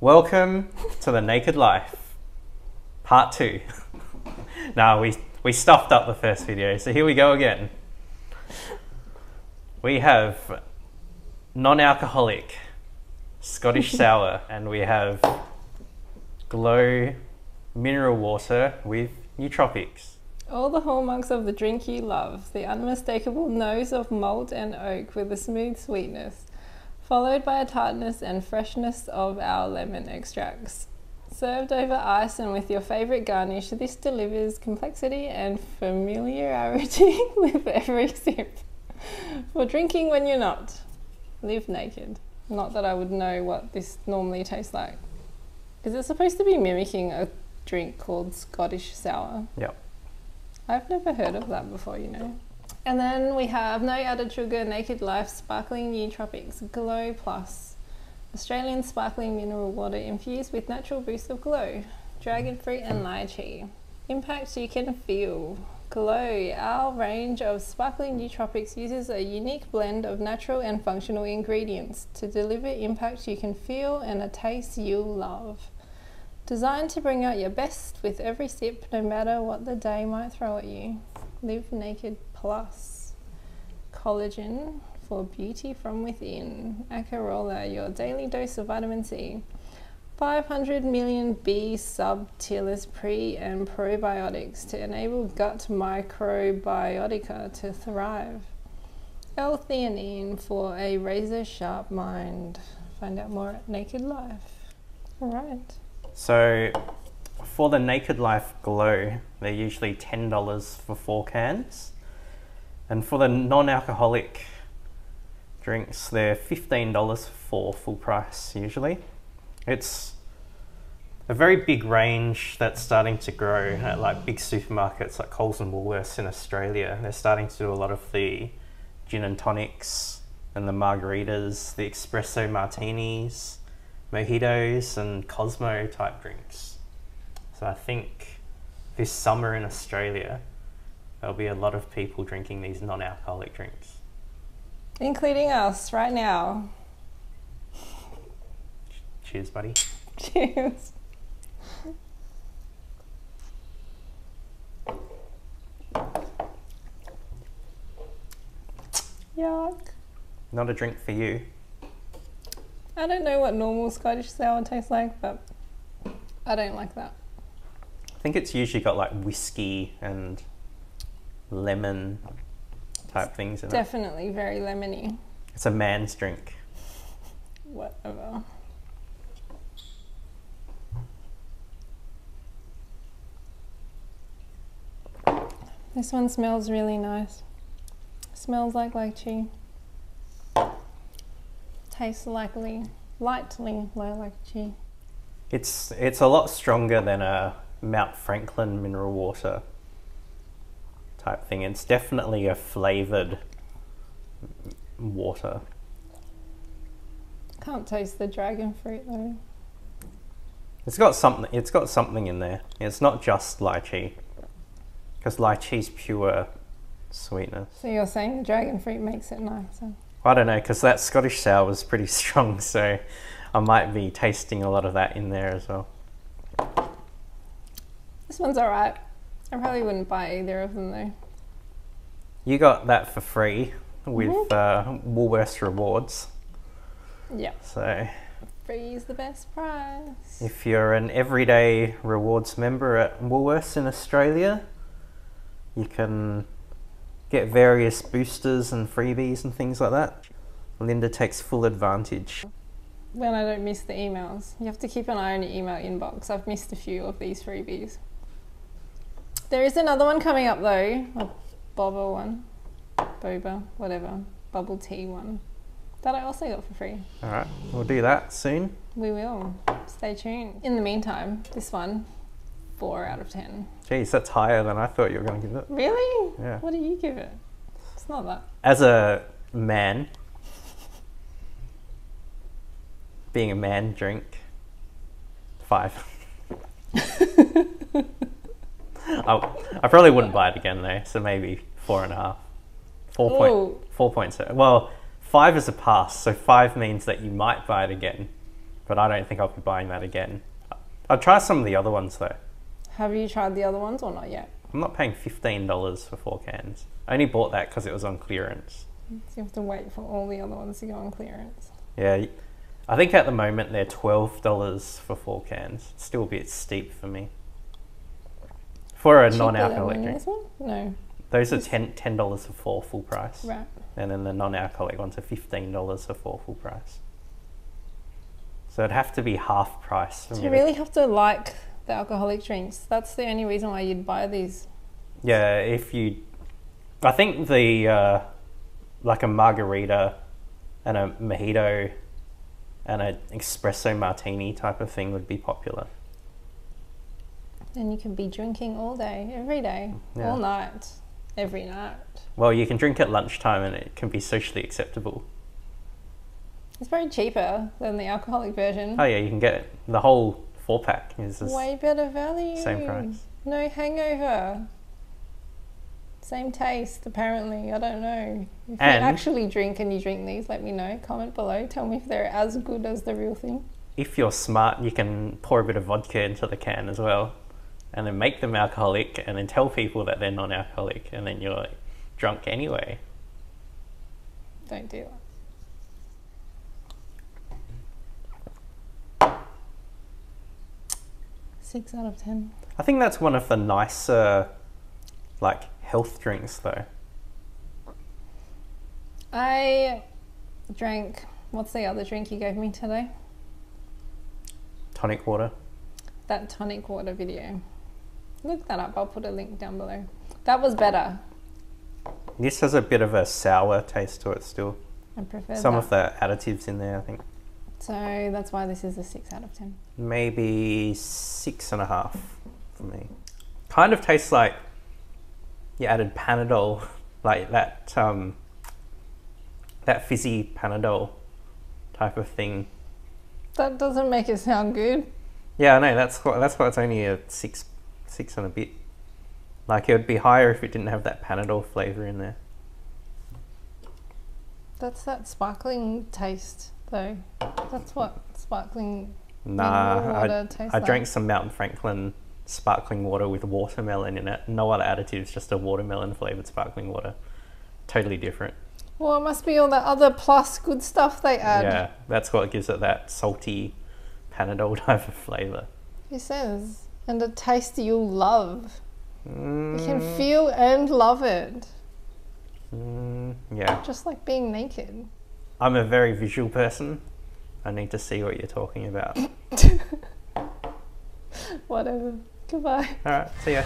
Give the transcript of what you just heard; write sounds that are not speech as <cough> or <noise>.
Welcome to the Naked Life, part two. <laughs> now we we stuffed up the first video, so here we go again. We have non-alcoholic Scottish <laughs> sour, and we have glow mineral water with nootropics. All the hallmarks of the drink you love, the unmistakable nose of malt and oak with a smooth sweetness, followed by a tartness and freshness of our lemon extracts. Served over ice and with your favourite garnish, this delivers complexity and familiarity <laughs> with every sip. For drinking when you're not, live naked. Not that I would know what this normally tastes like. Is it supposed to be mimicking a drink called Scottish sour? Yep. I've never heard of that before, you know. And then we have no added sugar, Naked Life Sparkling Nootropics Glow Plus, Australian sparkling mineral water infused with natural boost of glow, dragon fruit and lychee. Impact you can feel. Glow, our range of sparkling nootropics uses a unique blend of natural and functional ingredients to deliver impact you can feel and a taste you'll love. Designed to bring out your best with every sip, no matter what the day might throw at you. Live Naked Plus. Collagen for beauty from within. Acerola, your daily dose of vitamin C. 500 million B subtilis pre and probiotics to enable gut microbiotica to thrive. L-theanine for a razor sharp mind. Find out more at Naked Life. All right. So for the Naked Life Glow, they're usually ten dollars for four cans, and for the non-alcoholic drinks, they're fifteen dollars for full price usually. It's a very big range that's starting to grow at like big supermarkets like Coles and Woolworths in Australia. They're starting to do a lot of the gin and tonics and the margaritas, the espresso martinis, mojitos and Cosmo type drinks. So I think this summer in Australia there'll be a lot of people drinking these non-alcoholic drinks. Including us right now. Cheers, buddy. Cheers. Yuck. Not a drink for you. I don't know what normal Scottish sour tastes like, but I don't like that. I think it's usually got like whiskey and lemon type things in it. Definitely very lemony. It's a man's drink. Whatever. This one smells really nice. Smells like lychee. Tastes likely, lightly like lychee. It's it's a lot stronger than a Mount Franklin mineral water type thing. It's definitely a flavored water. Can't taste the dragon fruit though. It's got something. It's got something in there. It's not just lychee, because lychee's pure sweetness. So you're saying the dragon fruit makes it nicer? I don't know, because that Scottish sour was pretty <laughs> strong, so I might be tasting a lot of that in there as well. This one's alright. I probably wouldn't buy either of them though. You got that for free with uh, Woolworths rewards. Yeah. So Free is the best price. if you're an everyday rewards member at Woolworths in Australia, you can get various boosters and freebies and things like that. Linda takes full advantage. When I don't miss the emails. You have to keep an eye on your email inbox. I've missed a few of these freebies. There is another one coming up though. A boba one. Boba, whatever. Bubble tea one. That I also got for free. All right, we'll do that soon. We will. Stay tuned. In the meantime, this one, four out of ten. Geez, that's higher than I thought you were going to give it. Really? Yeah. What do you give it? It's not that. As a man, being a man, drink five. <laughs> I, I probably wouldn't buy it again though, so maybe four and a half. Four Ooh. point four point seven. Well, five is a pass, so five means that you might buy it again. but I don't think I'll be buying that again. I'll try some of the other ones though. Have you tried the other ones or not yet? I'm not paying fifteen dollars for four cans. I only bought that because it was on clearance. So you have to wait for all the other ones to go on clearance. Yeah, I think at the moment they're twelve dollars for four cans. Still a bit steep for me. For a non-alcoholic drink? No, those are ten ten dollars for four full price, right. and then the non-alcoholic ones are fifteen dollars for four full price. So it'd have to be half price. So me you to- really have to like the alcoholic drinks. That's the only reason why you'd buy these. Yeah, if you, I think the uh, like a margarita and a mojito and an espresso martini type of thing would be popular. And you can be drinking all day, every day, Yeah. all night, every night. Well, you can drink at lunchtime and it can be socially acceptable. It's very cheaper than the alcoholic version. Oh yeah, you can get the whole four pack is Way better value. same price. No hangover. Same taste, apparently. I don't know. If And- you actually drink and you drink these, let me know. Comment below. Tell me if they're as good as the real thing. If you're smart, you can pour a bit of vodka into the can as well, and then make them alcoholic, and then tell people that they're non-alcoholic, and then you're like, drunk anyway. Don't do that. Six out of ten. I think that's one of the nicer, like health drinks though. I drank. What's the other drink you gave me today? Tonic water. That tonic water video. Look that up. I'll put a link down below. That was better. This has a bit of a sour taste to it still. I prefer Some that. of the additives in there, I think. So that's why this is a six out of ten. Maybe six and a half for me. Kind of tastes like you added Panadol, <laughs> like that um, that fizzy Panadol type of thing. That doesn't make it sound good. Yeah, I know. That's why that's why it's only a six six and a bit. Like it would be higher if it didn't have that Panadol flavor in there. That's that sparkling taste, though. That's what sparkling Nah, I, I like. drank some Mountain Franklin sparkling water with watermelon in it. No other additives, just a watermelon flavored sparkling water. Totally different. Well, it must be all that other plus good stuff they add. yeah, that's what gives it that salty Panadol <laughs> type of flavor. It says, and a taste you'll love. Mm, You can feel and love it, mm, yeah, just like being naked. I'm a very visual person. I need to see what you're talking about. <laughs> Whatever. Goodbye. All right, see ya.